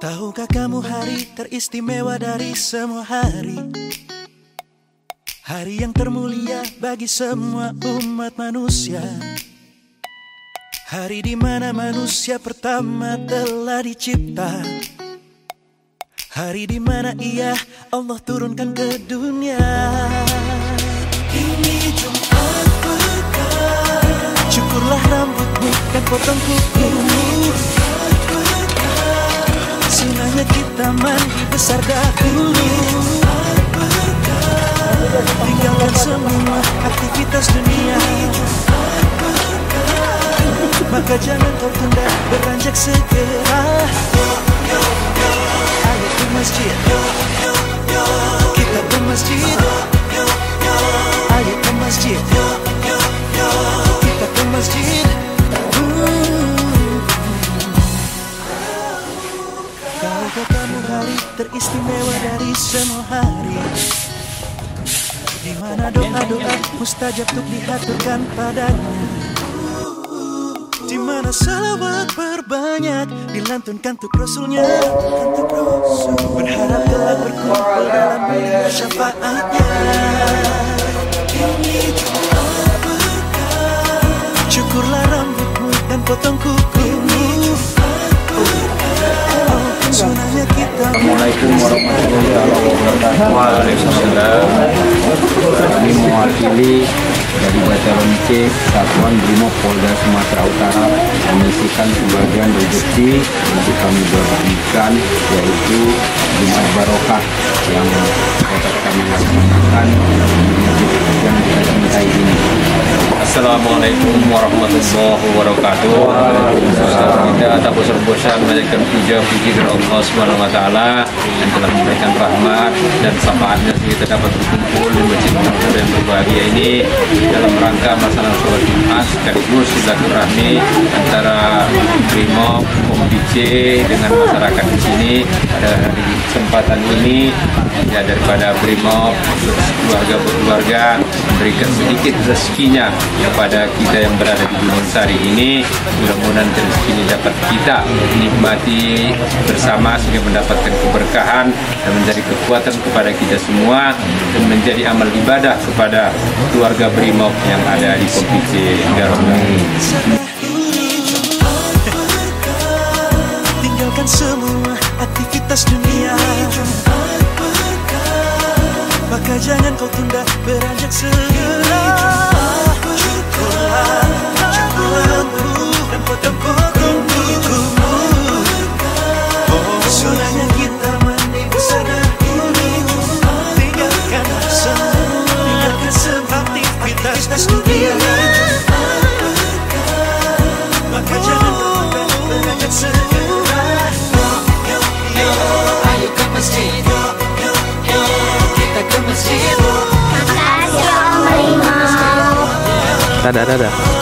Tahukah kamu hari teristimewa dari semua hari? Hari yang termulia bagi semua umat manusia. Hari di mana manusia pertama telah dicipta. Hari di mana ia Allah turunkan ke dunia. Ini Jumat berkah Cukurlah rambutmu dan potong kukumu Sunahnya kita mandi besar dahulu. Tinggalkan semua aktivitas dunia. Maka jangan kau tunda beranjak segera Kamu hari teristimewa dari semua hari. Di mana doa-doa mustajab untuk dihaturkan padanya di mana salawat berbanyak dilantunkan untuk rasulnya? Untuk rasul. Berharap telah berkumpul dalam mulia syafaatnya. Ini Jumat berkah. Cukurlah rambutmu dan potong kukumu Assalamualaikum warahmatullahi wabarakatuh. Waalaikumsalam. Kami mewakili dari Batalon C Satuan Brimob Polda Sumatera Utara mengisikan sebagian rezeki untuk kami bagikan yaitu Jumat Barokah yang dapat kami laksanakan di Assalamualaikum warahmatullahi wabarakatuh. Kita tak bosan-bosan menjalankan puja puji kepada Allah Subhanahu wa taala yang telah memberikan rahmat dan sehingga kita dapat berkumpul di masjid yang berbahagia ini dalam rangka melaksanakan sholat Jumat sekaligus silaturahmi antara Brimob, Pom dengan masyarakat di sini pada hari kesempatan ini. Ya daripada Brimob keluarga keluarga memberikan sedikit rezekinya kepada kita yang berada di Gunung Sari ini. Mudah-mudahan rezeki ini dapat kita nikmati bersama sehingga mendapatkan keberkahan dan menjadi kekuatan kepada kita semua dan menjadi amal ibadah kepada keluarga Brimob yang ada di Kompice Garong. Semua aktivitas dunia. Maka jangan kau tunda beranjak segera 拜拜拜拜